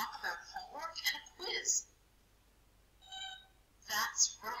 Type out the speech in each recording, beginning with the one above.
talk about homework and a quiz. That's right.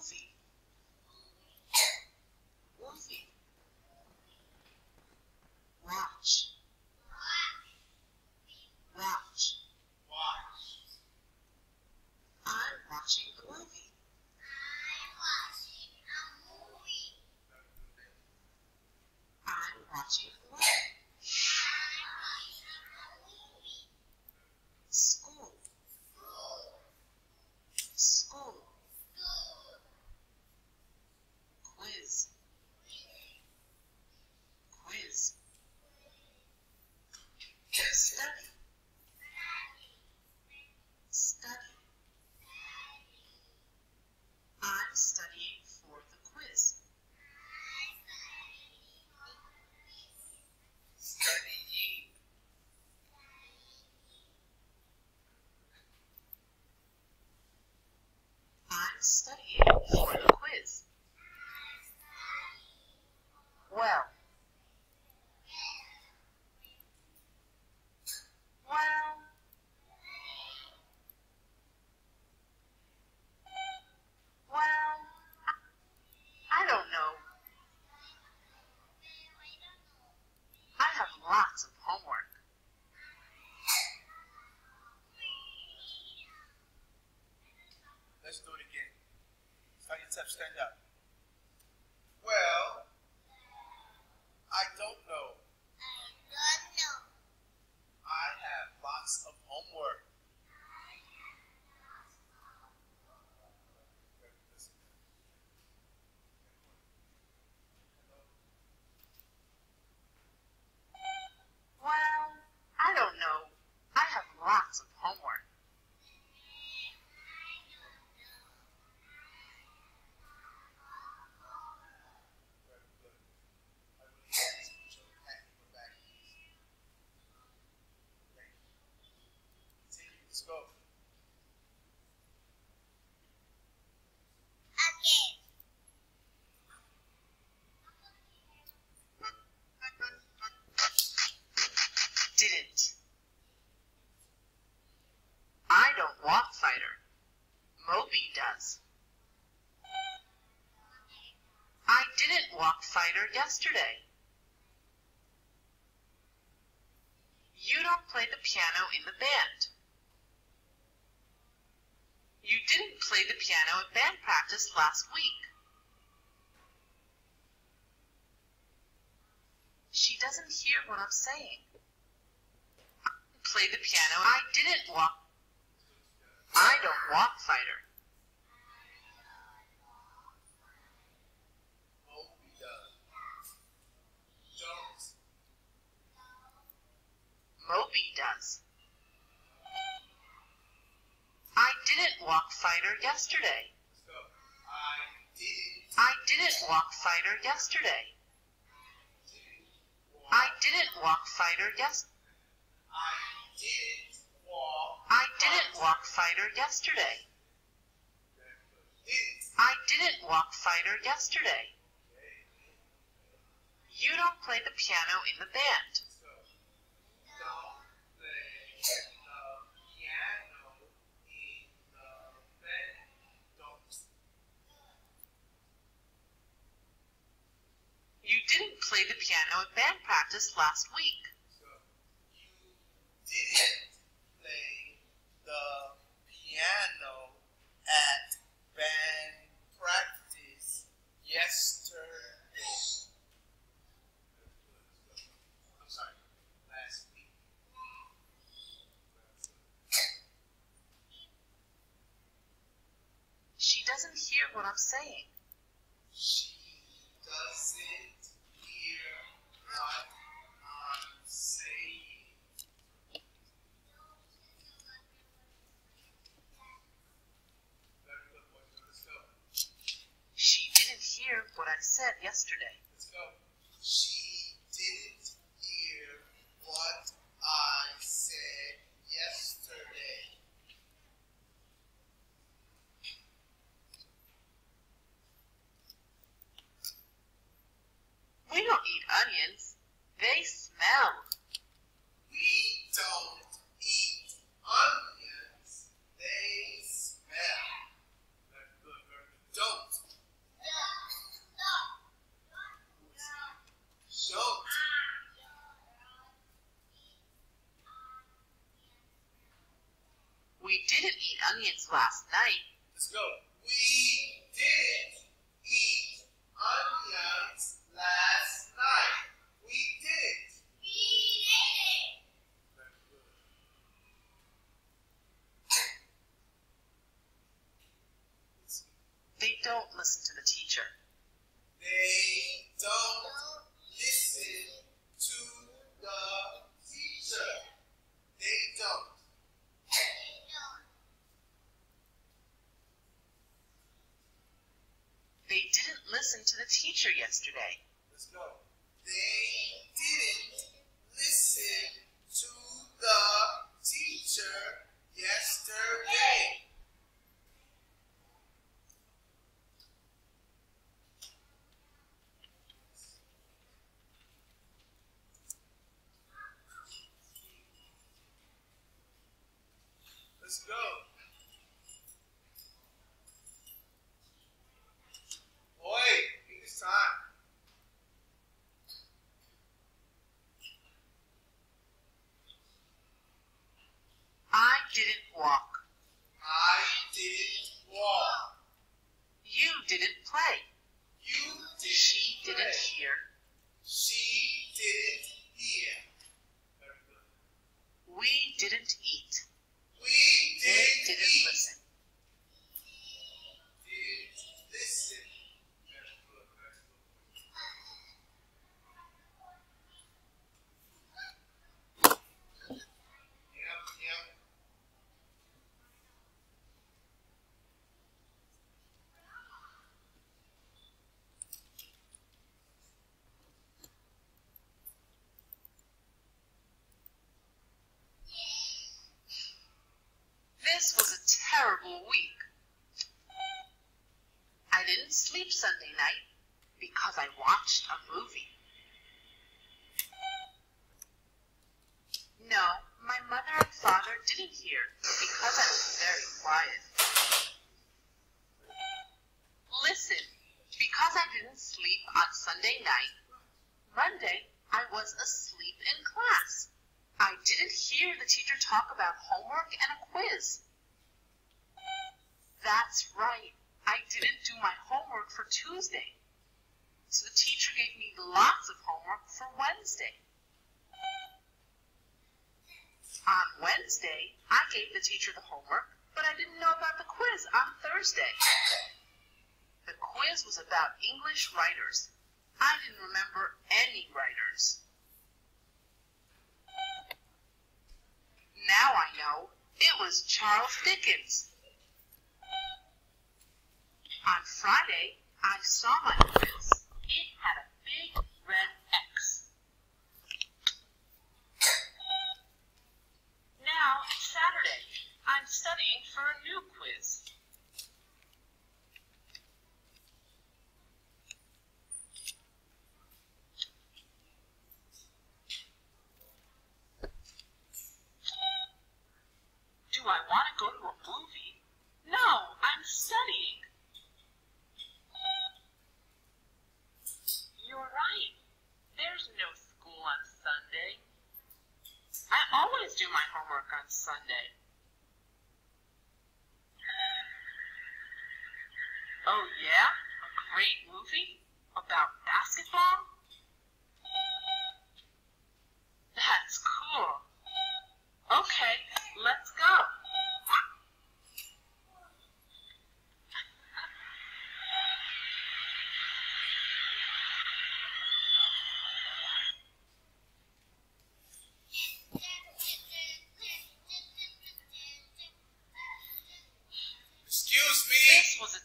healthy studying. stand up. Let's go. Okay. Didn't. I don't want fighter. Moby does. I didn't walk fighter yesterday. You don't play the piano in the band play the piano at band practice last week. She doesn't hear what I'm saying. Play the piano. I didn't walk. I don't walk fighter. Moby does. Don't. Moby does. I didn't walk fighter yesterday. I didn't. Walk fighter yesterday. I didn't walk fighter yes. I didn't walk. I didn't walk fighter yesterday. I didn't walk fighter yesterday. You don't play the piano in the band. Let's go. Don't play the piano in the band. Don't. You play the piano at band practice last week. So you didn't play the piano at band practice yesterday. I'm sorry, last week. She doesn't hear what I'm saying. She doesn't hear what I'm saying. Very good, boys. Let's go. She didn't hear what I said yesterday. Let's go. She didn't hear what I said yesterday. We don't eat onions. They smell. We don't eat onions. They smell. Very good. Don't. Don't. We didn't eat onions last night. Let's go. We didn't eat onions last night. We didn't. Very good. Let's see. They don't listen to the teacher. They don't listen to the teacher. They don't. They listen to the teacher yesterday. Let's go. They didn't listen to the teacher yesterday. Let's go. Oi, English time. I didn't walk. I didn't walk. You didn't play. You didn't She didn't play. hear. She didn't hear. Very good. We didn't eat. We They didn't, didn't eat. listen. Didn't listen. Very good. Very good. Yep, yep. This was a terrible week. I didn't sleep Sunday night because I watched a movie. No, my mother and father didn't hear because I was very quiet. Listen, because I didn't sleep on Sunday night, Monday I was asleep in class. I didn't hear the teacher talk about homework and a quiz. That's right. I didn't do my homework for Tuesday. So the teacher gave me lots of homework for Wednesday. On Wednesday, I gave the teacher the homework, but I didn't know about the quiz on Thursday. The quiz was about English writers. I didn't remember any writers. Now I know it was Charles Dickens. On Friday, I saw my quiz. It had a big red X. Now it's Saturday. I'm studying for a new quiz. Do I want to go to a movie? No, I'm studying. You're right. There's no school on Sunday. I always do my homework on Sunday. Oh, yeah? A great movie? About basketball? That's cool. Okay, let's go. Excuse me. This was a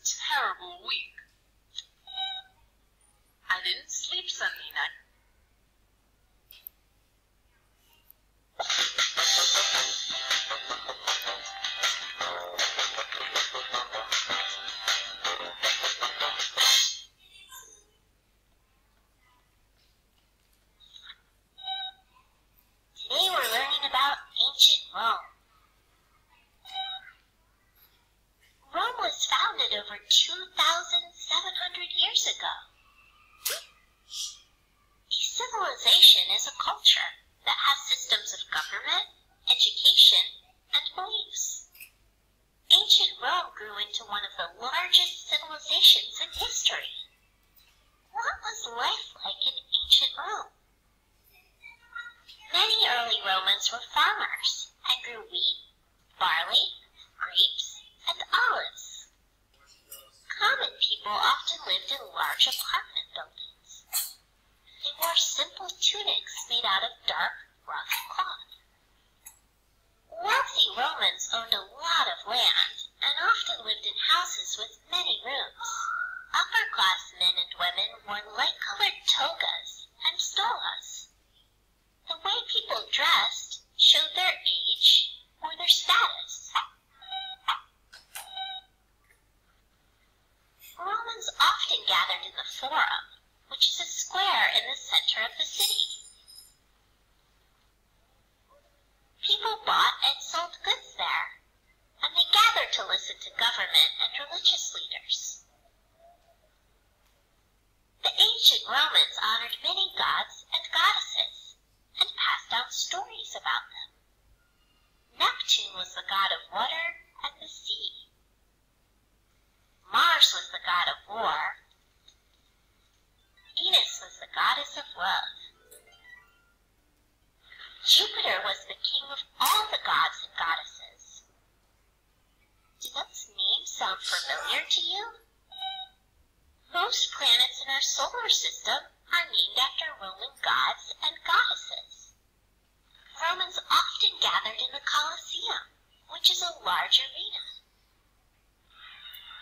I didn't sleep Sunday night. Today we're learning about ancient Rome. Rome was founded over 2,700 ago. A civilization is a culture that has systems of government, education, and beliefs. Ancient Rome grew into one of the largest civilizations in history. What was life like in ancient Rome? Many early Romans were farmers and grew wheat, barley, grapes, and olives. Common people often lived in large apartment buildings. They wore simple tunics made out of dark, rough cloth. Wealthy Romans owned a lot of land and often lived in houses with many rooms. Upper class men and women wore light colored togas and stolas. The way people dressed showed their age or their status. Romans often gathered in the Forum, which is a square in the center of the city. People bought and sold goods there, and they gathered to listen to government and religious leaders. The ancient Romans honored many gods and goddesses and passed down stories about them. Neptune was the god of water and the sea. Mars was the god of war. Venus was the goddess of love. Jupiter was the king of all the gods and goddesses. Do those names sound familiar to you? Solar system are named after Roman gods and goddesses. Romans often gathered in the Colosseum, which is a large arena.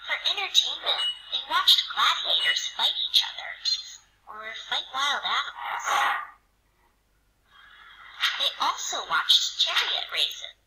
For entertainment, they watched gladiators fight each other or fight wild animals. They also watched chariot races.